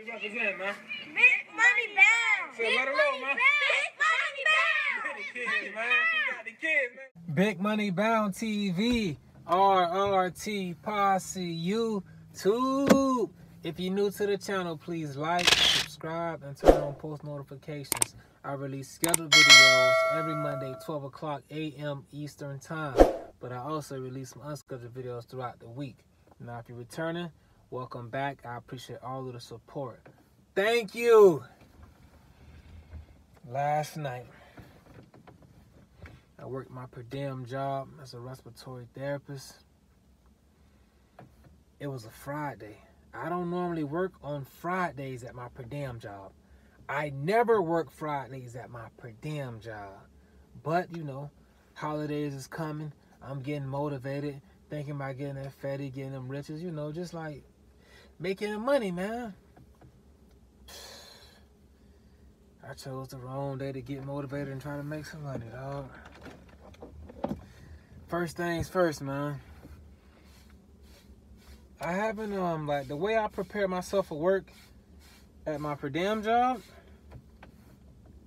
What we represent, man? Big money bound. Say, let her know, man. Big money bound. The kids, man. We got the kids, man. Big Money Bound TV, RRT Posse YouTube. If you're new to the channel, please like, subscribe, and turn on post notifications. I release scheduled videos every Monday, 12 o'clock a.m. Eastern Time. But I also release some unscheduled videos throughout the week. Now, if you're returning, welcome back. I appreciate all of the support. Thank you. Last night, I worked my per diem job as a respiratory therapist. It was a Friday. I don't normally work on Fridays at my per diem job. I never work Fridays at my per diem job. But, you know, holidays is coming. I'm getting motivated, thinking about getting that fatty, getting them riches, you know, just like making money, man. I chose the wrong day to get motivated and try to make some money, dog. First things first, man. I haven't um like the way I prepare myself for work at my per diem job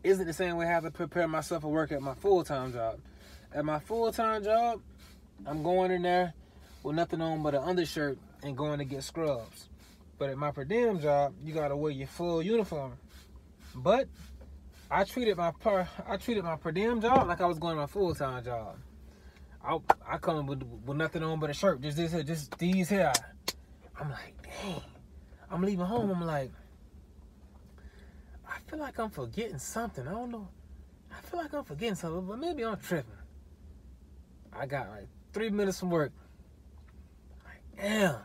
isn't the same way I have to prepare myself for work at my full time job. At my full time job, I'm going in there with nothing on but an undershirt and going to get scrubs. But at my per diem job, you gotta wear your full uniform. But I treated my per I treated my per diem job like I was going to my full time job. I I come with with nothing on but a shirt, just this here, just these here. I'm like, dang. I'm leaving home. I'm like, I feel like I'm forgetting something. I don't know. I feel like I'm forgetting something, but maybe I'm tripping. I got like three minutes from work. Like, damn,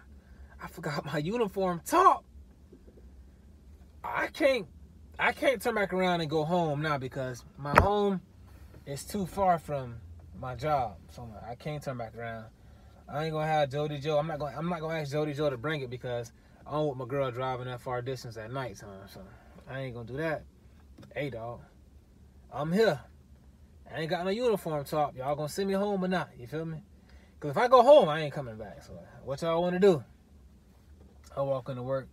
I forgot my uniform top. I can't I can't turn back around and go home now because my home is too far from my job. So I can't turn back around. I ain't gonna have Jody Joe. I'm not gonna I'm not gonna ask Jody Joe to bring it because I don't want my girl driving that far distance at night time. So I ain't gonna do that. Hey dog. I'm here. I ain't got no uniform top. Y'all gonna send me home or not? You feel me? Cause if I go home, I ain't coming back. So what y'all wanna do? I walk into work.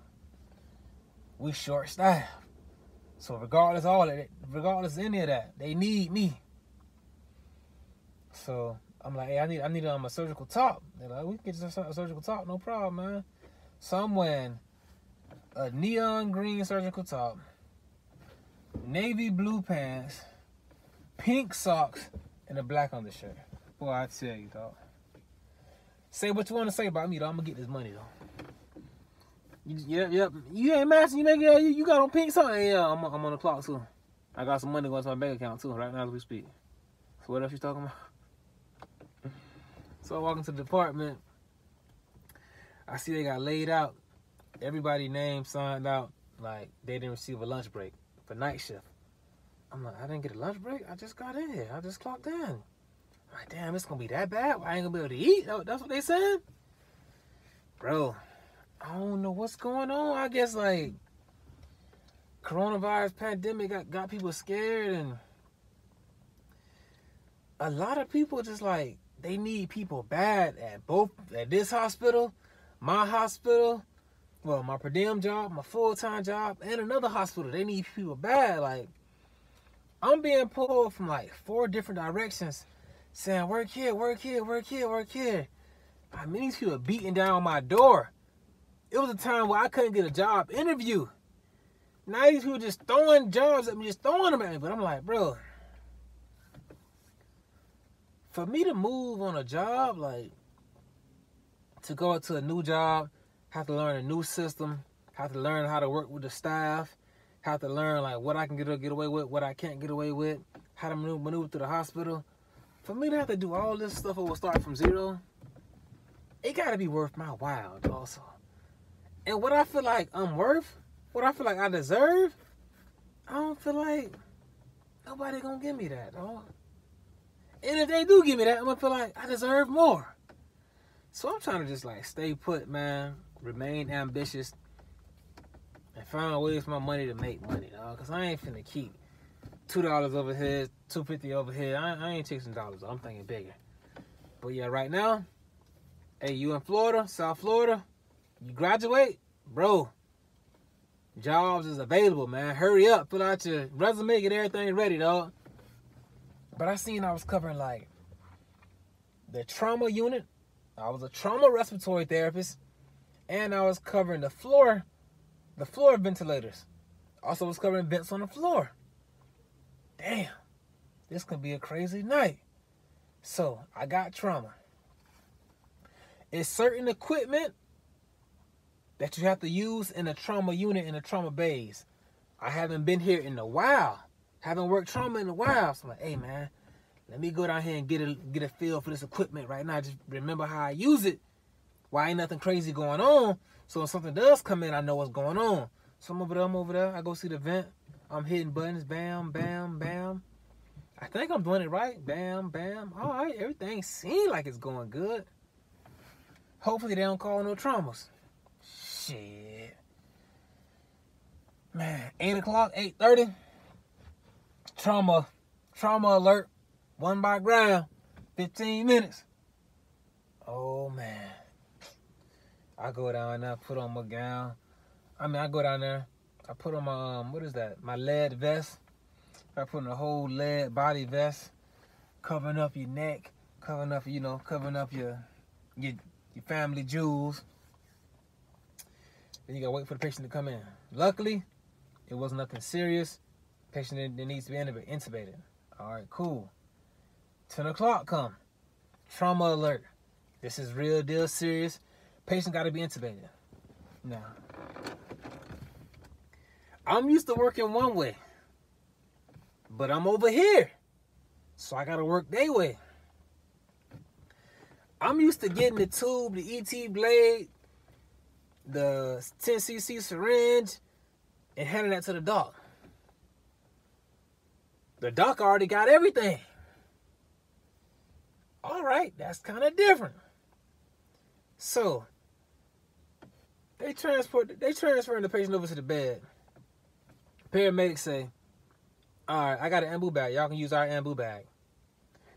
We short staffed. So regardless of all of it, regardless any of that, they need me. So I'm like, hey, I need I need um, a surgical top. They're like, we can get a surgical top, no problem, man. So I'm wearing a neon green surgical top, navy blue pants, pink socks, and a black undershirt. Boy, I tell you, dog. Say what you want to say about me, though. I'm gonna get this money, though. Yep, yep. You ain't matching, You it. You, you got on pink something. Yeah, I'm, I'm on the clock too. I got some money going to my bank account too, right now as we speak. So what else you talking about? so I walk into the department. I see they got laid out. Everybody name signed out like they didn't receive a lunch break for night shift. I'm like, I didn't get a lunch break. I just got in here. I just clocked in. I'm like, damn, it's gonna be that bad. I ain't gonna be able to eat. That's what they said, bro. What's going on. I guess like coronavirus pandemic got, got people scared and a lot of people just like they need people bad at both at this hospital, my hospital, well, my per diem job, my full-time job, and another hospital. They need people bad. Like I'm being pulled from like four different directions saying work here, work here, work here, work here. I mean these people beating down my door it was a time where I couldn't get a job interview. Now these people just throwing jobs at me, just throwing them at me. But I'm like, bro, for me to move on a job, like to go to a new job, have to learn a new system, have to learn how to work with the staff, have to learn like what I can get get away with, what I can't get away with, how to maneuver, maneuver through the hospital. For me to have to do all this stuff or start from zero, it gotta be worth my while also. And what I feel like I'm worth, what I feel like I deserve, I don't feel like nobody gonna give me that, dog. And if they do give me that, I'm gonna feel like I deserve more. So I'm trying to just like stay put, man, remain ambitious, and find ways for my money to make money, dog. Cause I ain't finna keep two dollars over here, two fifty over here. I, I ain't chasing dollars. I'm thinking bigger. But yeah, right now, hey, you in Florida, South Florida, you graduate, bro. Jobs is available, man. Hurry up, fill out your resume, get everything ready, dog. But I seen I was covering like the trauma unit. I was a trauma respiratory therapist, and I was covering the floor, the floor ventilators. Also was covering vents on the floor. Damn, this could be a crazy night. So I got trauma. It's certain equipment that you have to use in a trauma unit in a trauma bays. I haven't been here in a while. Haven't worked trauma in a while. So I'm like, hey man, let me go down here and get a get a feel for this equipment right now. Just remember how I use it. Why ain't nothing crazy going on? So if something does come in, I know what's going on. So I'm over there, I'm over there. I go see the vent. I'm hitting buttons, bam, bam, bam. I think I'm doing it right. Bam, bam. All right, everything seems like it's going good. Hopefully they don't call no traumas. Shit. Man, 8 o'clock, 8.30. Trauma, trauma alert. One by ground. 15 minutes. Oh, man. I go down there, put on my gown. I mean, I go down there. I put on my, um, what is that? My lead vest. I put on a whole lead body vest. Covering up your neck. Covering up, you know, covering up your, your, your family jewels. Then you gotta wait for the patient to come in. Luckily, it was nothing serious. Patient that needs to be intubated. All right, cool. 10 o'clock come. Trauma alert. This is real deal serious. Patient got to be intubated. Now, I'm used to working one way, but I'm over here, so I got to work their way. I'm used to getting the tube, the ET blade, the 10cc syringe, and handing that to the doc. The doc already got everything. All right, that's kind of different. So they transport they transferring the patient over to the bed. Paramedics say, "All right, I got an ambu bag. Y'all can use our ambu bag."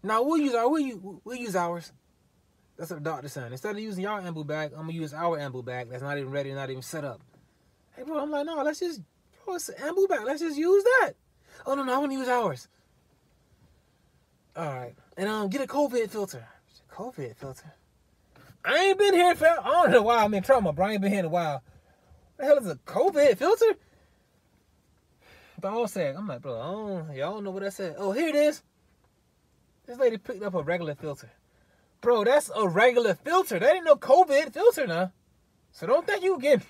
Now we'll use our we'll use, we'll use ours. That's what the doctor saying. Instead of using y'all ambu bag, I'm gonna use our ambu bag. That's not even ready, not even set up. Hey, bro, I'm like, no, let's just, bro, it's an ambu bag. Let's just use that. Oh no, no, I want to use ours. All right, and um, get a COVID filter. COVID filter. I ain't been here for, I don't know why I'm in trauma, bro. I ain't been here in a while. What the hell is a COVID filter? But all said, I'm like, bro, I don't, y'all don't know what I said. Oh, here it is. This lady picked up a regular filter. Bro, that's a regular filter. That ain't no COVID filter now. So don't think you get.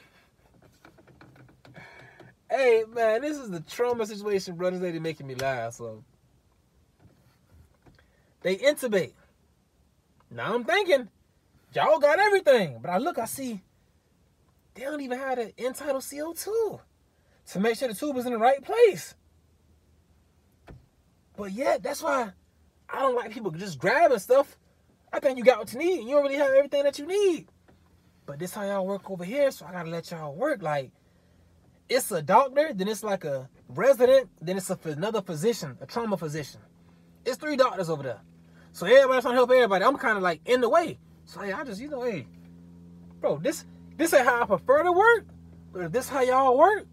Hey man, this is the trauma situation, bro. This lady making me laugh. So they intubate. Now I'm thinking, y'all got everything. But I look, I see they don't even have the end-tidal CO2 to make sure the tube is in the right place. But yet, that's why I don't like people just grabbing stuff. I think you got what you need. You don't really have everything that you need. But this how y'all work over here, so I gotta let y'all work. Like, it's a doctor, then it's like a resident, then it's a, another physician, a trauma physician. It's three doctors over there. So everybody's trying to help everybody. I'm kind of like in the way. So hey, I just, you know, hey, bro, this this ain't how I prefer to work. But if this how y'all work,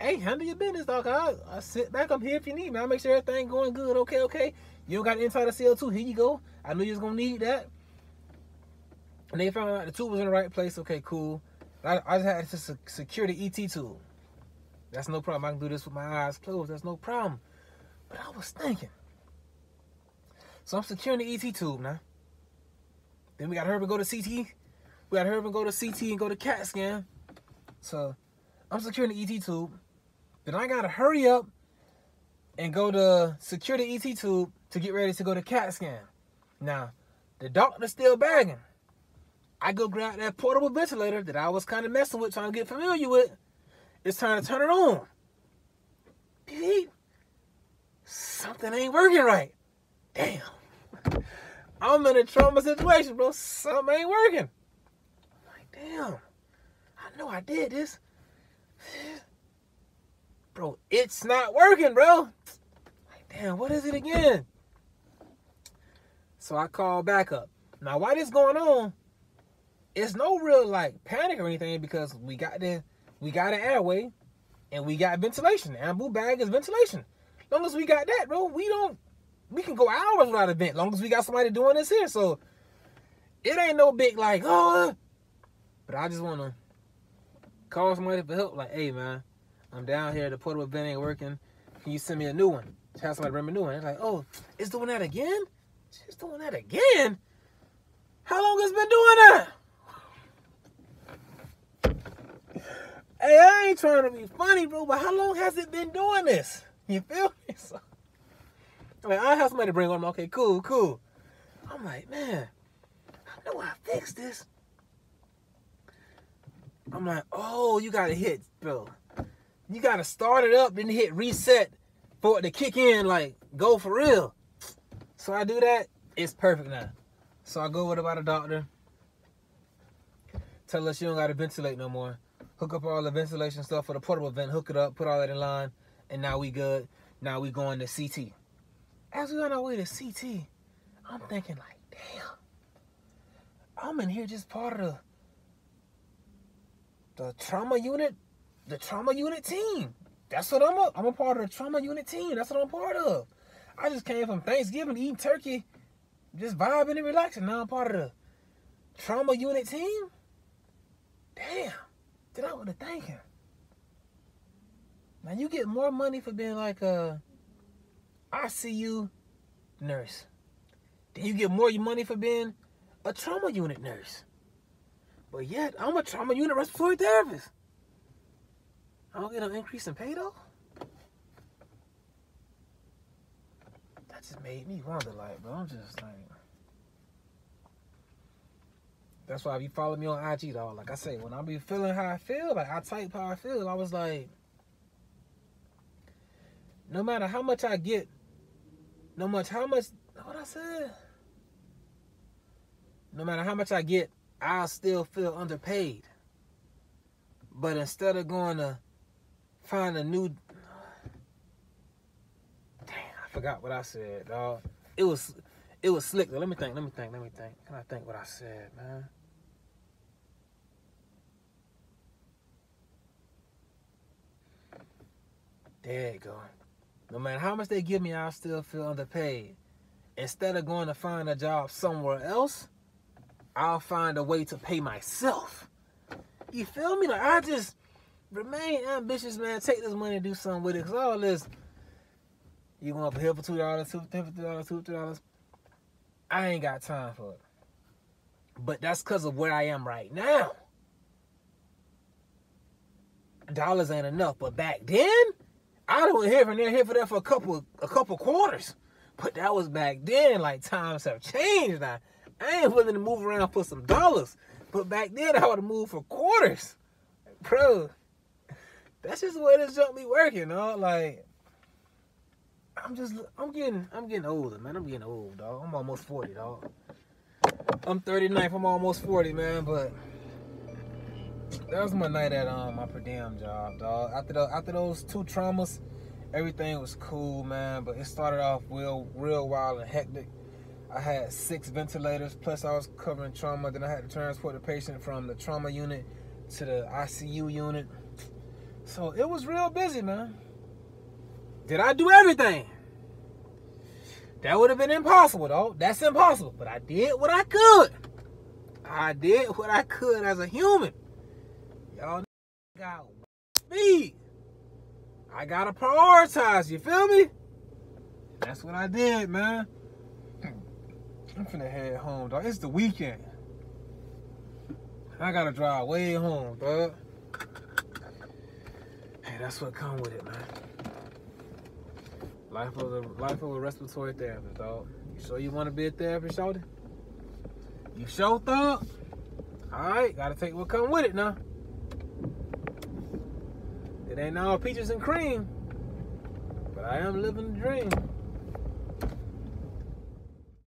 hey, handle your business, dog. I, I sit back. I'm here if you need me. I'll make sure everything going good. Okay, okay. You don't got end-tidal CO2. Here you go. I knew you was gonna need that. And they found out the tube was in the right place. Okay, cool. I, I just had to secure the ET tube. That's no problem. I can do this with my eyes closed. That's no problem. But I was thinking. So I'm securing the ET tube now. Then we got hurry and go to CT. We got hurry and go to CT and go to CAT scan. So I'm securing the ET tube. Then I got to hurry up and go to secure the ET tube to get ready to go to CAT scan. Now, the doctor's still bagging. I go grab that portable ventilator that I was kind of messing with, trying to get familiar with. It's time to turn it on. Beep. Something ain't working right. Damn. I'm in a trauma situation, bro. Something ain't working. I'm like, damn. I know I did this. Bro, it's not working, bro. Like, damn, what is it again? So I call backup. Now, why this going on? It's no real like panic or anything because we got the we got an airway, and we got ventilation. Ambu bag is ventilation. Long as we got that, bro, we don't. We can go hours without a vent. Long as we got somebody doing this here, so it ain't no big like oh. But I just wanna call somebody for help. Like, hey man, I'm down here. The portable vent ain't working. Can you send me a new one? Have somebody bring me a new one. It's like, oh, it's doing that again. It's doing that again. How long has been doing that? Hey, I ain't trying to be funny, bro, but how long has it been doing this? You feel me? So, like, I have somebody to bring one. Okay, cool, cool. I'm like, man, I know I fixed this. I'm like, oh, you gotta hit, bro. You gotta start it up, then hit reset for it to kick in, like, go for real. So I do that, it's perfect now. So I go with about a doctor. Tell her she don't gotta ventilate no more. Hook up all the ventilation stuff for the portable vent, hook it up, put all that in line, and now we good. Now we going to CT. As we on our way to CT, I'm thinking like, damn, I'm in here just part of the the trauma unit, the trauma unit team. That's what I'm a. I'm a part of the trauma unit team. That's what I'm part of. I just came from Thanksgiving eating turkey, just vibing and relaxing. Now I'm part of the trauma unit team. Damn, did I want to thank him? Now you get more money for being like a ICU nurse. Then you get more money for being a trauma unit nurse. But yet, I'm a trauma unit respiratory therapist. I don't get an increase in pay though. Just made me wonder, like, bro. I'm just like, that's why if you follow me on IG, though, like I say, when I be feeling how I feel, like I type how I feel, I was like, no matter how much I get, no much how much what I said, no matter how much I get, I'll still feel underpaid. But instead of going to find a new I forgot what I said, dog. It was it was slick. Let me think, let me think, let me think. Can I think what I said, man? There you go. No matter how much they give me, I'll still feel underpaid. Instead of going to find a job somewhere else, I'll find a way to pay myself. You feel me? Like I just remain ambitious, man. Take this money and do something with it. Cause all this, you going up here for two dollars, two fifty dollars, two three dollars. I ain't got time for it. But that's cause of where I am right now. Dollars ain't enough. But back then, I don't hear from there, here for that for a couple a couple quarters. But that was back then. Like times have changed now. I ain't willing to move around for some dollars. But back then I would have moved for quarters. Bro. That's just the way this junk be working, dog. Like I'm just I'm getting I'm getting older, man. I'm getting old, dog. I'm almost 40, dog. I'm 39, I'm almost 40, man, but that was my night at um my per diem job, dog. After the, after those two traumas, everything was cool, man. But it started off real real wild and hectic. I had six ventilators, plus I was covering trauma. Then I had to transport the patient from the trauma unit to the ICU unit. So it was real busy, man. Did I do everything? That would have been impossible, though. That's impossible. But I did what I could. I did what I could as a human. Y'all got speed. I gotta prioritize, you feel me? That's what I did, man. I'm finna head home, dog. It's the weekend. I gotta drive way home, dog. Hey, that's what come with it, man. Life of a life of a respiratory therapist, dog. You sure you want to be a therapist, Shorty? You sure thought? Alright, gotta take what come with it now. It ain't all peaches and cream. But I am living the dream.